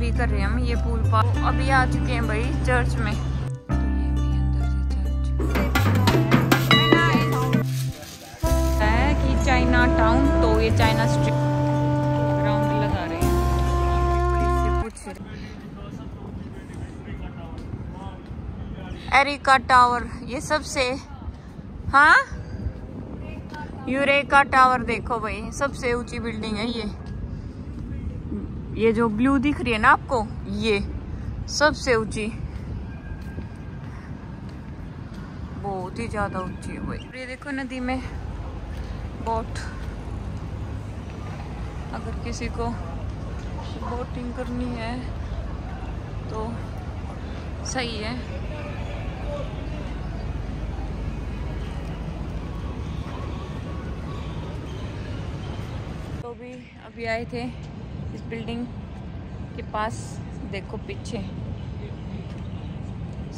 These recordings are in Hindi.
अभी कर रहे हैं हम, ये पूल पार। अभी आ चुके हैं भाई चर्च में। तो चाइना टाउन तो ये चाइना स्ट्रीट राउंड लगा रहे हैं। एरिका टावर ये सबसे हाँ? यूरेका टावर देखो भाई, सबसे ऊँची बिल्डिंग है ये। ये जो ब्लू दिख रही है ना आपको, ये सबसे ऊँची। बहुत ही ज़्यादा ऊँची है भाई ये देखो नदी में बोट अगर किसी को बोटिंग करनी है तो सही है। तो भी अभी आए थे। इस बिल्डिंग के पास देखो पीछे।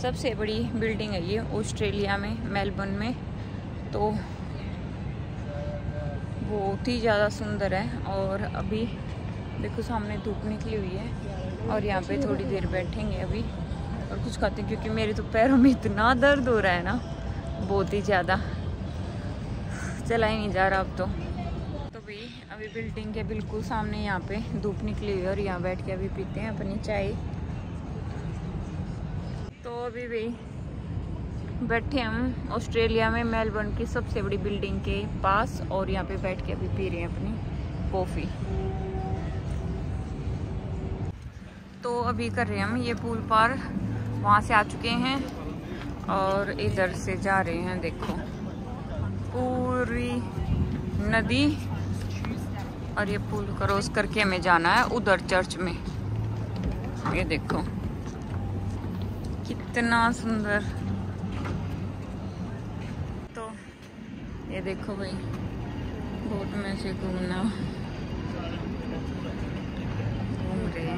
सबसे बड़ी बिल्डिंग है ये ऑस्ट्रेलिया में, मेलबर्न में। तो बहुत ही ज़्यादा सुंदर है और अभी देखो सामने धूप निकली हुई है और यहाँ पे थोड़ी देर बैठेंगे अभी और कुछ खाते हैं, क्योंकि मेरे तो पैरों में इतना दर्द हो रहा है ना, बहुत ही ज़्यादा। चला ही नहीं जा रहा अब तो। अभी बिल्डिंग के बिल्कुल सामने यहाँ पे धूप निकली हुई और यहाँ बैठ के अभी पीते हैं अपनी चाय। तो अभी भी बैठे हम ऑस्ट्रेलिया में, मेलबर्न की सबसे बड़ी बिल्डिंग के पास और यहाँ पे बैठ के अभी पी रहे हैं अपनी कॉफ़ी तो अभी कर रहे हैं हम ये पुल पार, वहाँ से आ चुके हैं और इधर से जा रहे हैं, देखो। पूरी नदी और ये पुल क्रॉस करके हमें जाना है उधर चर्च में। ये देखो। कितना सुंदर। तो ये देखो भाई, बोट में से घूमना। घूम रहे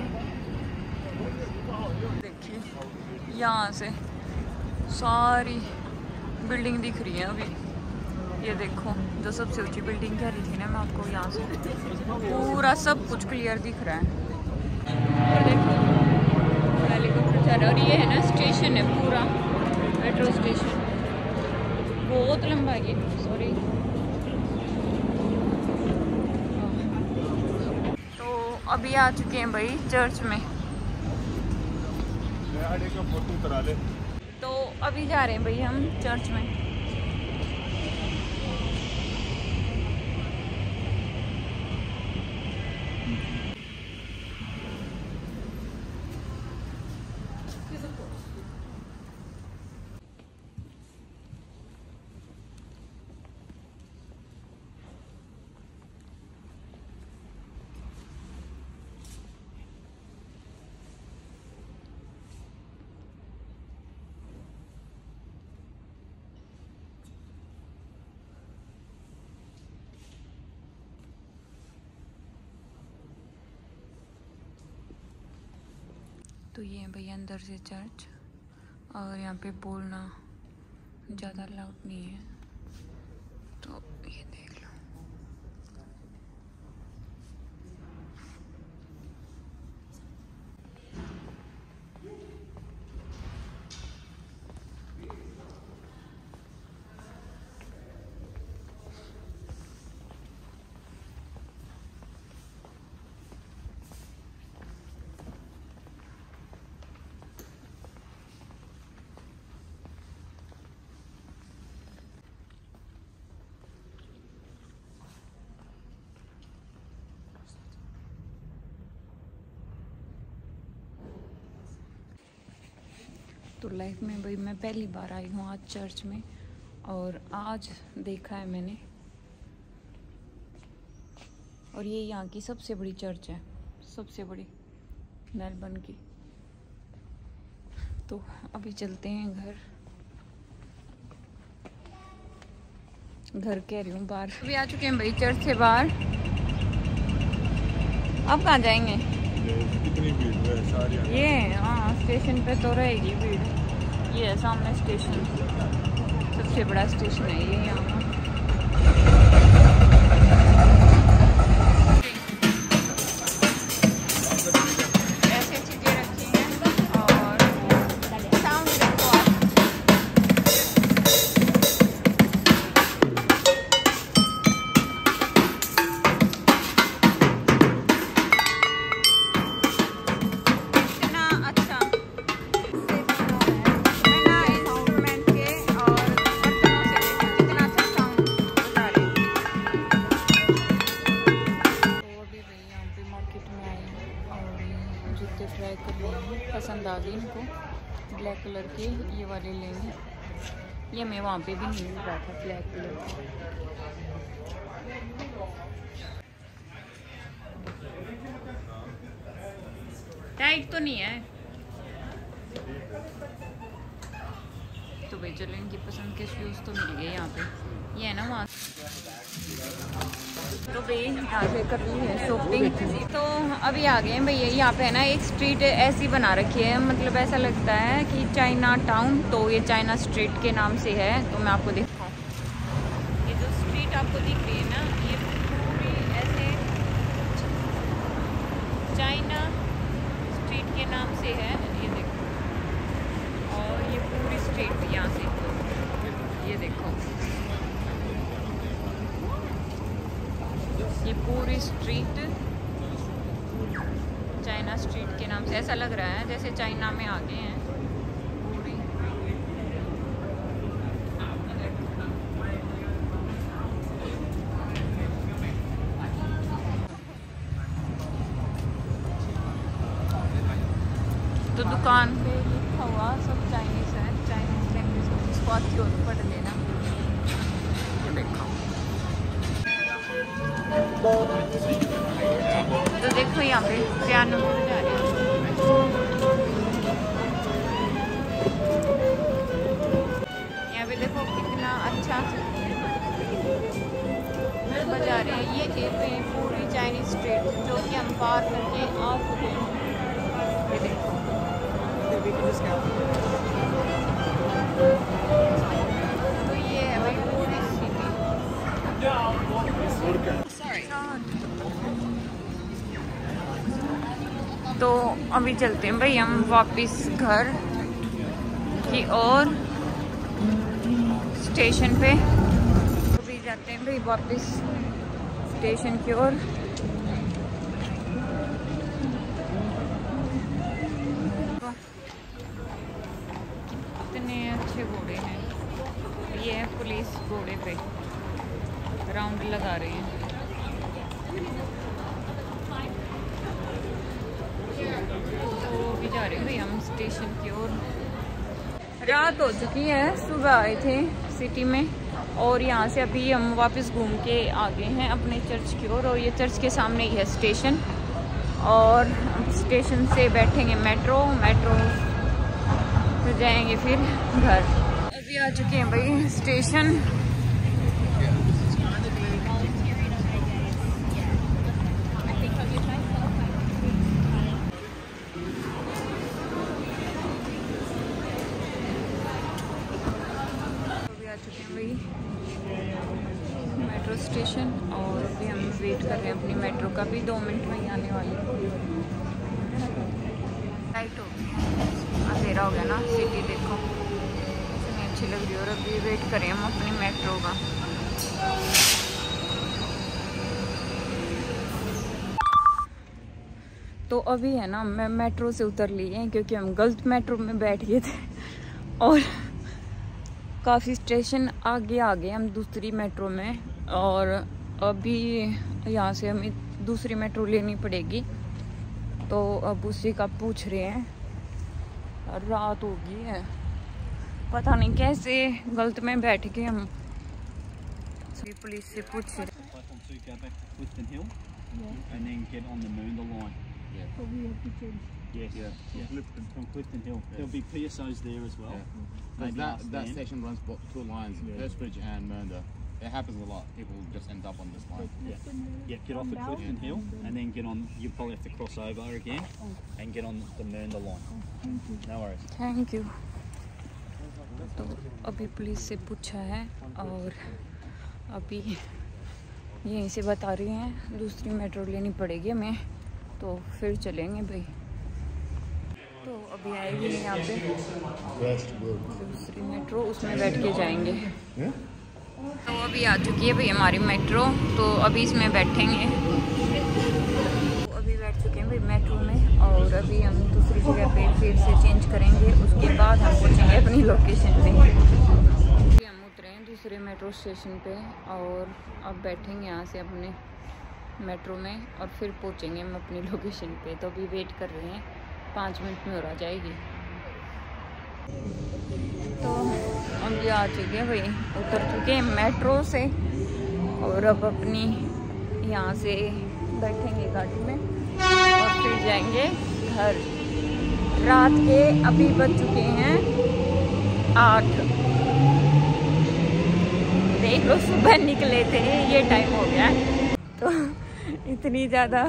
देखिए, यहाँ से सारी बिल्डिंग दिख रही है अभी। ये देखो जो सबसे ऊँची बिल्डिंग कह रही थी ना मैं आपको यहाँ से पूरा सब कुछ क्लियर दिख रहा है। और देखो हेलीकॉप्टर जा रहा है और ये है ना स्टेशन है पूरा मेट्रो स्टेशन बहुत लंबा है ये सॉरी तो अभी आ चुके हैं भाई चर्च में। फ़ोटो करा ले। तो अभी जा रहे हैं भाई हम चर्च में। तो ये है भैया अंदर से चर्च और यहाँ पे बोलना ज़्यादा लाउड नहीं है तो ये देख लो तो लाइफ में भाई मैं पहली बार आई हूँ आज चर्च में और आज देखा है मैंने। और ये यहाँ की सबसे बड़ी चर्च है, सबसे बड़ी मेलबर्न की। तो अभी चलते हैं घर। घर कह रही हूँ बाहर। अभी आ चुके हैं भाई चर्च से बाहर। अब कहाँ जाएँगे? कितनी भीड़ है सारी ये हाँ स्टेशन पे तो रहेगी भीड़। ये है सामने स्टेशन सबसे बड़ा स्टेशन है ये यहाँ। जूते ट्राई कर रही हैं। पसंद आ गई इनको। ब्लैक कलर के ये वाले लेंगे। ये मैं वहाँ पे भी नहीं मिल रहा था, ब्लैक कलर टाइट तो नहीं है। तो भाई चलो इनकी पसंद के शूज़ तो मिल गए यहाँ पे। ये है ना वहाँ। तो भाई, यहाँ है शॉपिंग तो अभी आ गए हैं भैया, यहाँ पे है ना एक स्ट्रीट ऐसी बना रखी है। मतलब ऐसा लगता है कि चाइना टाउन तो ये चाइना स्ट्रीट के नाम से है। तो मैं आपको दिखाऊँ। ये जो स्ट्रीट आपको दिख रही है ना, ये पूरी ऐसे चाइना स्ट्रीट के नाम से है ये देखो और ये पूरी स्ट्रीट यहाँ से ये देखो ये पूरी स्ट्रीट चाइना स्ट्रीट के नाम से ऐसा लग रहा है जैसे चाइना में आ गए हैं। तो दुकान पे लिखा हुआ सब चाइनीज़ है। चाइनीज़ लैंग्वेज आती हो तो पढ़ लेना। तो देखो यहाँ पे पियानो बजा रहे हैं। अच्छा बजा रहे हैं। ये थी पे पूरी चाइनीज़ स्ट्रीट जो कि हम पार करके आ चुके हैं तो ये है भाई पूरी सिटी तो अभी चलते हैं भाई, हम वापस घर की ओर। स्टेशन पे। अभी जाते हैं भाई वापस स्टेशन की ओर। कितने अच्छे घोड़े हैं। ये है पुलिस घोड़े पे। राउंड लगा रहे हैं। तो जा रहे हम स्टेशन की ओर। रात हो चुकी है, सुबह आए थे। सिटी में और यहाँ से अभी हम वापस घूम के आ गए हैं अपने चर्च की ओर और ये चर्च के सामने ही है स्टेशन और स्टेशन से बैठेंगे मेट्रो मेट्रो तो जाएँगे फिर घर। अभी आ चुके हैं भाई स्टेशन अभी आ चुके हैं भाई मेट्रो स्टेशन और अभी हम वेट कर रहे हैं अपनी मेट्रो का भी दो मिनट में ही आने वाली लाइट हो गई अंधेरा हो गया ना सिटी देखो। इतनी अच्छी लग रही है और अभी वेट करें हम अपनी मेट्रो का। तो अभी है ना, मैं मेट्रो से उतर ली है क्योंकि हम गलत मेट्रो में बैठ गए थे। और काफ़ी स्टेशन आगे आ गए हम दूसरी मेट्रो में। और अभी यहाँ से हमें दूसरी मेट्रो लेनी पड़ेगी। तो अब उसी का पूछ रहे हैं। रात हो गई है पता नहीं कैसे गलत में बैठ के हम सभी पुलिस से पूछ रहे platform two, go back to Clifton Hill, and then get on the Moonda line. Yes, yeah, yeah. Clifton. From Clifton Hill. There'll be PSOs there as well. Because Maybe that, ask that them. station runs bo- two lines, Yeah. Hurstbridge and Mernda. It happens a lot. People just end up on this line. Yeah. yeah, get off at Clifton Hill, and then get on. You probably have to cross over again, and get on the Moonda line. No worries. Thank you तो अभी पुलिस से पूछा है और अभी यहीं से बता रही हैं दूसरी मेट्रो लेनी पड़ेगी हमें तो फिर चलेंगे भाई तो अभी आएगी यहाँ पे दूसरी मेट्रो उसमें बैठ के जाएँगे तो अभी आ चुकी है भाई हमारी मेट्रो तो अभी इसमें बैठेंगे। तो अभी बैठ चुके हैं भाई मेट्रो में, और अभी हम दूसरी जगह पे फिर से चेंज करेंगे। उसके बाद हम पहुँचेंगे अपनी लोकेशन पे। अभी हम उतरे हैं दूसरे मेट्रो स्टेशन पे, और अब बैठेंगे यहाँ से अपने मेट्रो में, और फिर पहुँचेंगे हम अपनी लोकेशन पे। तो अभी वेट कर रहे हैं। पाँच मिनट में और आ जाएगी। हम भी आ चुके हैं भाई, उतर चुके हैं मेट्रो से और अब अपनी यहाँ से बैठेंगे गाड़ी में और फिर जाएँगे घर। रात के अभी बज चुके हैं आठ। देख लो, सुबह निकले थे, ये टाइम हो गया। तो इतनी ज़्यादा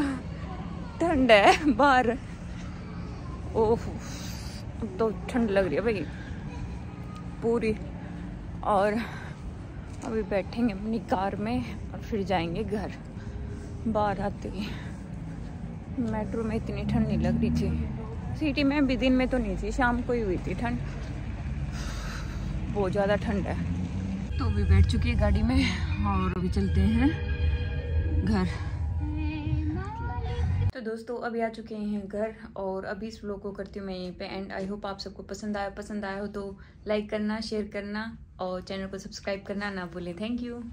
ठंड है बाहर। ओह तो ठंड लग रही है भाई। पूरी। और अभी बैठेंगे अपनी कार में और फिर जाएँगे घर। बाहर आते ही। मेट्रो में इतनी ठंड नहीं लग रही थी। सिटी में भी दिन में तो नहीं थी, शाम को ही हुई थी ठंड। बहुत ज़्यादा ठंड है। तो अभी बैठ चुकी है गाड़ी में और अभी चलते हैं घर। दोस्तों, अभी आ चुके हैं घर और अभी इस व्लॉग को करती हूँ मैं यहीं पे एंड आई होप आप सबको पसंद आया पसंद आया हो तो लाइक करना शेयर करना और चैनल को सब्सक्राइब करना ना भूलें. Thank you